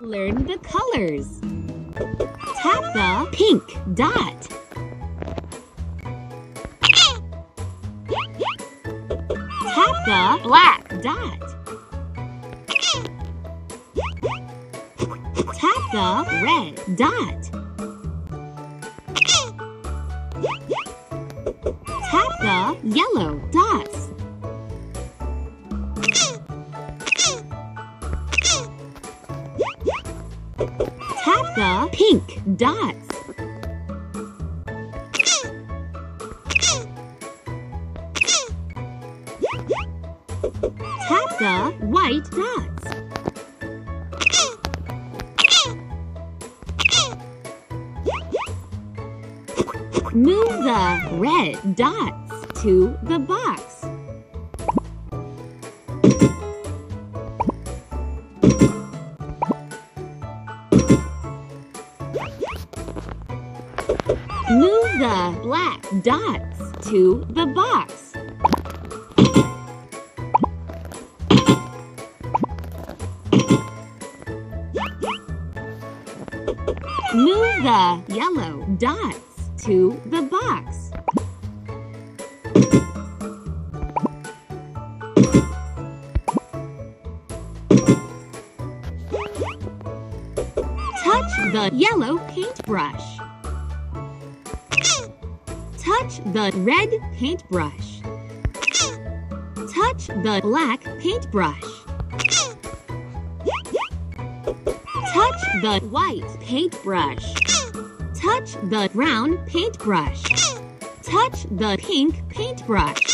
Learn the colors. Tap the pink dot. Tap the black dot. Tap the red dot. Tap the yellow dots. Pink dots. Tap the white dots. Move the red dots to the box. Move the black dots to the box. Move the yellow dots to the box. The yellow paintbrush. Touch the red paintbrush. Touch the black paintbrush. Touch the white paintbrush. Touch the brown paintbrush. Touch the pink paintbrush.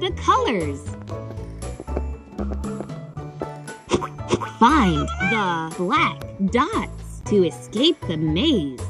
The colors. Find the black dots to escape the maze.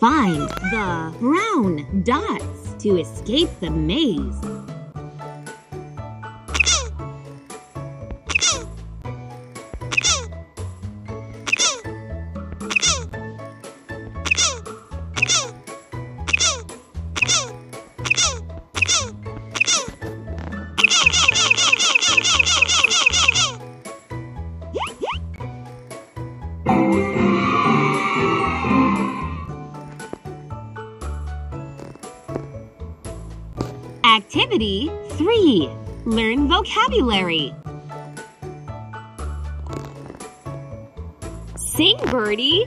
Find the brown dots to escape the maze. Activity 3. Learn vocabulary. Sing, Birdie.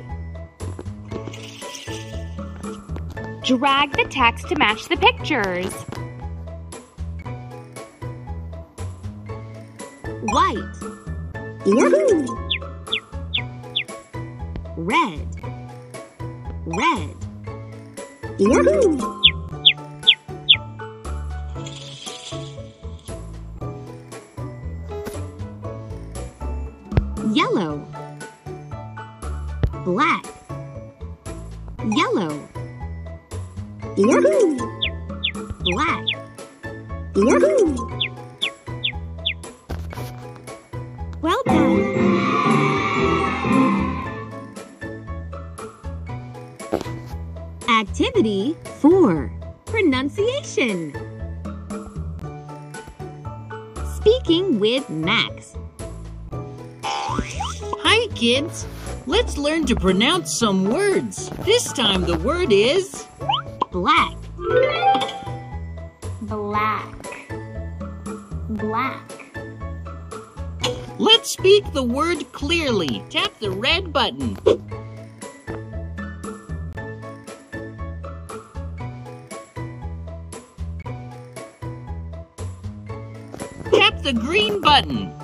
Drag the text to match the pictures. White. Red. Red. Yellow. Black. Yellow. Black. Well done. Activity 4. Pronunciation. Speaking with Max. Hi, kids. Let's learn to pronounce some words. This time the word is Black. Black. Black. Let's speak the word clearly. Tap the red button. Tap the green button.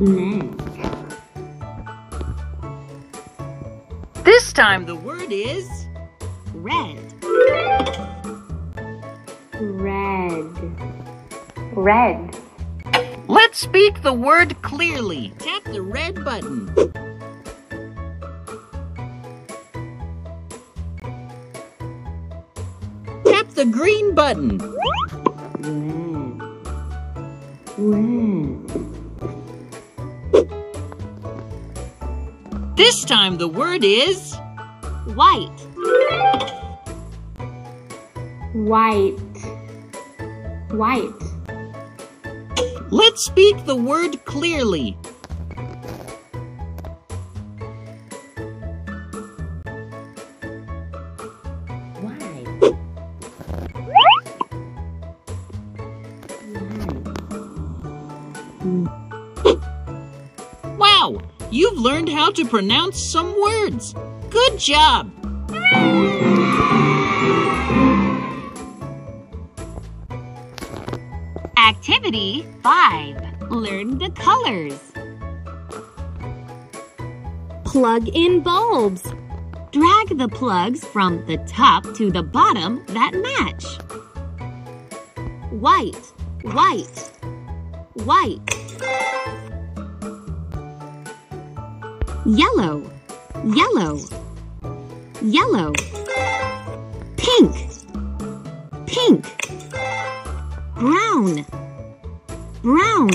Mm. This time the word is Red. Red. Red. Let's speak the word clearly. Tap the red button. Tap the green button. This time the word is White. White. White. Let's speak the word clearly. You've learned how to pronounce some words. Good job. Activity 5. Learn the colors. Plug in bulbs. Drag the plugs from the top to the bottom that match. White, white, white. Yellow, yellow, yellow. Pink, pink. Brown. Brown